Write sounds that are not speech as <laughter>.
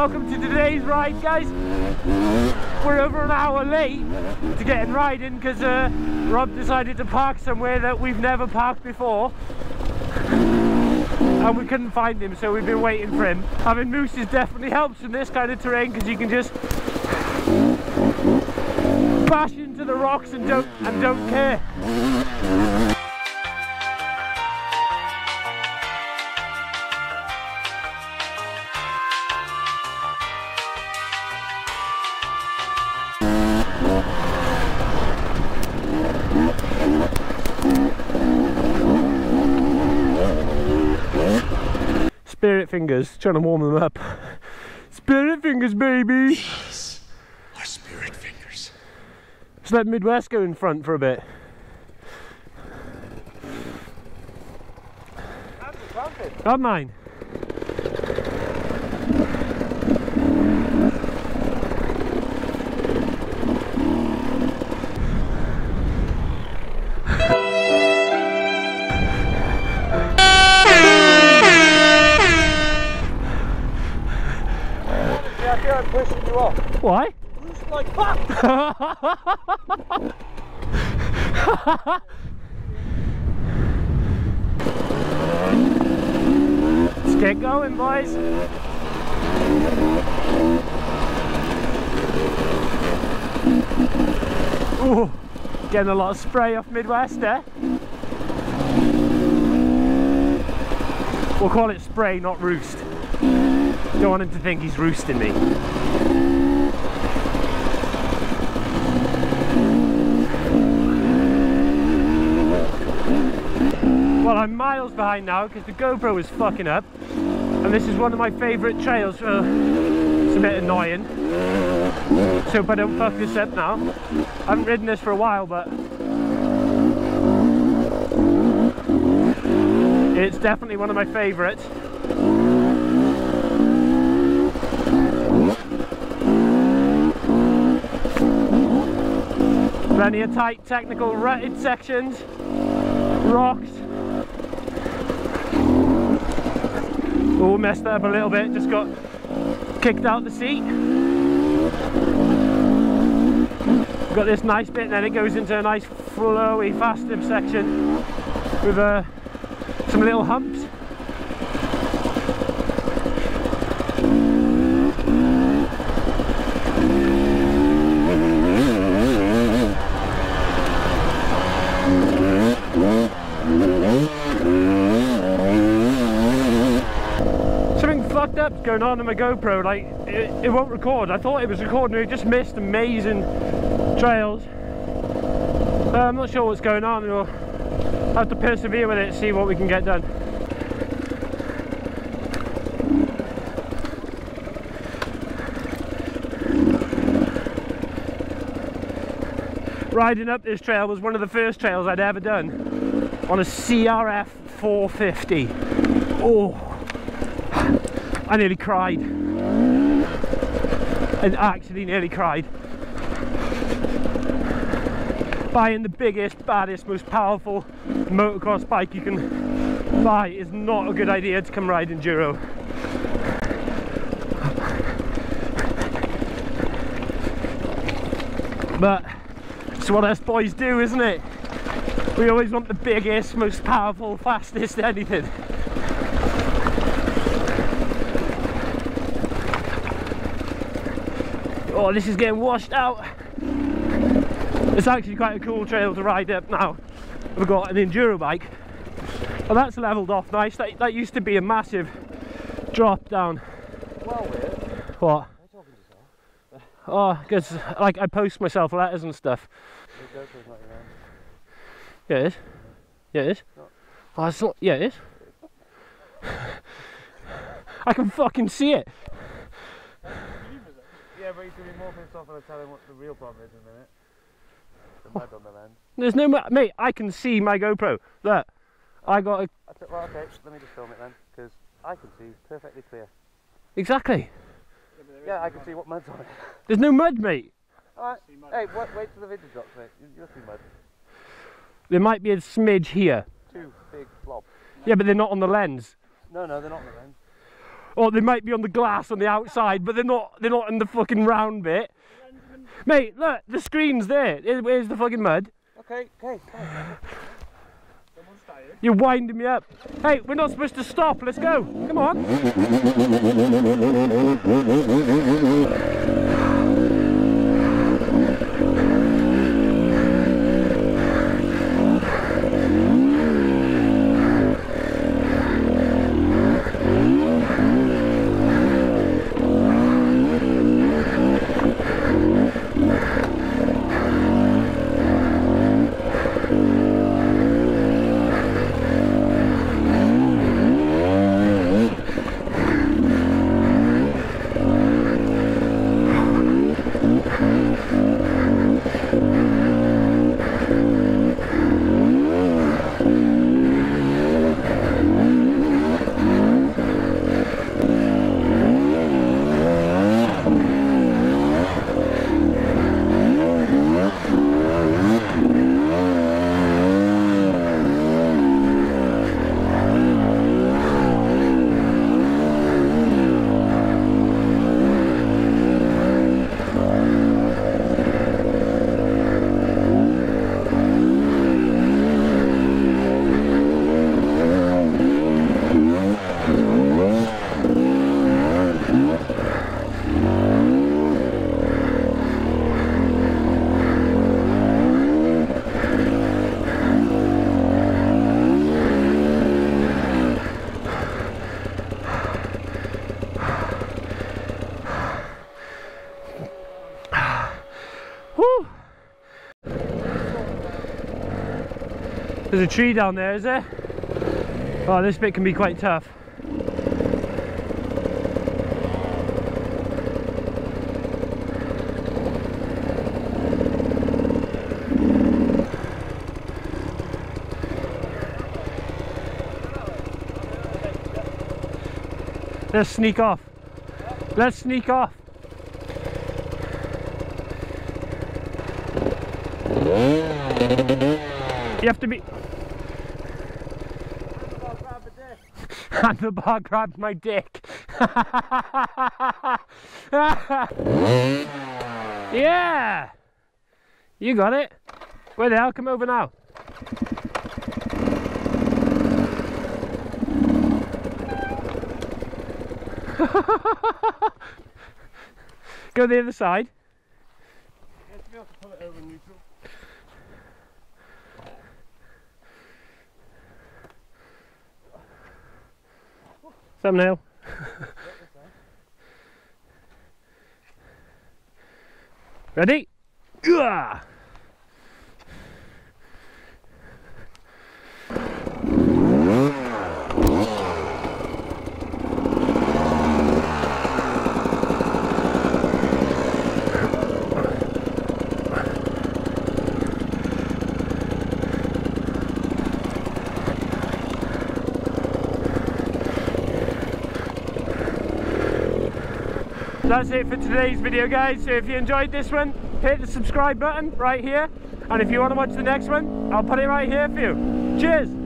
Welcome to today's ride, guys. We're over an hour late to getting riding because uh, Rob decided to park somewhere that we've never parked before. And we couldn't find him, so we've been waiting for him. I Having mousses definitely helps in this kind of terrain because you can just bash into the rocks and don't and don't care. Spirit fingers, trying to warm them up. Spirit fingers, baby! These are spirit fingers. Let's let Midwest go in front for a bit. Not mine. Why? Like! Let's get going, boys. Ooh, getting a lot of spray off Midwest there. We'll call it spray, not roost. Don't want him to think he's roosting me. I'm miles behind now because the GoPro is fucking up. And this is one of my favourite trails. So it's a bit annoying. So if I don't fuck this up now. I haven't ridden this for a while, but it's definitely one of my favourites. Plenty of tight, technical, rutted sections, rocks. Oh, messed up a little bit, just got kicked out the seat. Got this nice bit and then it goes into a nice flowy, faster section with uh, some little humps. Fucked up's going on in my GoPro, like it, it won't record. I thought it was recording, it just missed amazing trails. Uh, I'm not sure what's going on, we'll have to persevere with it, see what we can get done. Riding up this trail was one of the first trails I'd ever done on a CRF 450. Oh, I nearly cried. And actually nearly cried. Buying the biggest, baddest, most powerful motocross bike you can buy is not a good idea to come ride enduro. But it's what us boys do, isn't it? We always want the biggest, most powerful, fastest anything. Oh, this is getting washed out. It's actually quite a cool trail to ride up now. We've got an enduro bike. Well, that's leveled off nice. That, that used to be a massive drop down. Well, weird. What? I'm talking to yourself. Oh, because like I post myself letters and stuff. The GoPro's not around. Yeah, it is. Yeah, it is. Oh, it's not. Yeah, it is. <laughs> I can fucking see it. Yeah, but he's going to be more pissed off when I tell him what the real problem is in a minute. The mud on the lens. There's no, mu- mate. I can see my GoPro. Look, I got a, I said, well, okay, let me just film it then, because I can see perfectly clear. exactly. Yeah, I can see what mud's on it. There's no mud, mate. Alright, hey, wait, wait till the video drops, mate. You, you'll see mud. There might be a smidge here. Two big blobs. Yeah, but they're not on the lens. No, no, they're not on the lens. Or they might be on the glass on the outside, but they're not. They're not in the fucking round bit. Mate, look, the screen's there. Here- Where's the fucking mud? Okay, okay. You're winding me up. Hey, we're not supposed to stop. Let's go. Come on. There's a tree down there, is there? Oh, this bit can be quite tough. Let's sneak off. Let's sneak off. <laughs> You have to be. <laughs> Handlebar grabbed my dick. <laughs> yeah! You got it. Where the hell? Come over now. <laughs> Go the other side. Thumbnail. <laughs> Ready? Yeah. That's it for today's video guys. So if you enjoyed this one, hit the subscribe button right here. And if you want to watch the next one, I'll put it right here for you. Cheers!